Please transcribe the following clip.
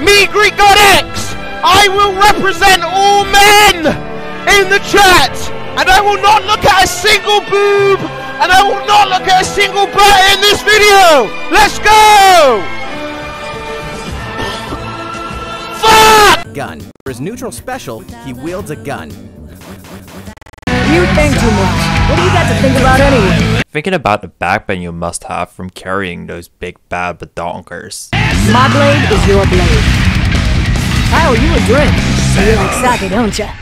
Me Greek God X! I will represent all men in the chat! And I will not look at a single boob! And I will not look at a single butt in this video! Let's go! Fuck! gun. For his neutral special, he wields a gun. You think too much. What do you got to think about anyway? Thinking about the backbend you must have from carrying those big bad badonkers. My blade is your blade. I owe you a drink. You like sake, don't ya?